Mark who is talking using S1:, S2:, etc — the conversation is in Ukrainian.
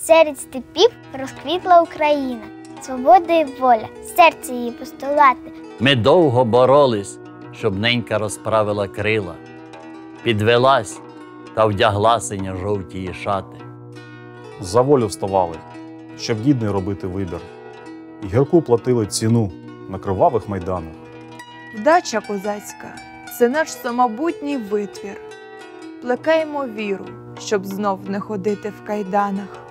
S1: Серед степів розквітла Україна, свобода і воля, серце її постулати.
S2: Ми довго боролись, щоб ненька розправила крила, підвелась та вдягла синя жовті шати.
S3: За волю вставали, щоб гідний робити вибір. І гірку платили ціну на кривавих майданах.
S4: Вдача козацька це наш самобутній витвір. Плекаємо віру, щоб знов не ходити в кайданах.